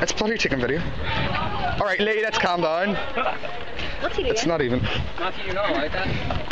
It's bloody chicken video. Alright, Lee, let's calm down. What's he doing? It's not even. Matthew, you know, right? Damn it.